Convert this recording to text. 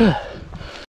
Ugh.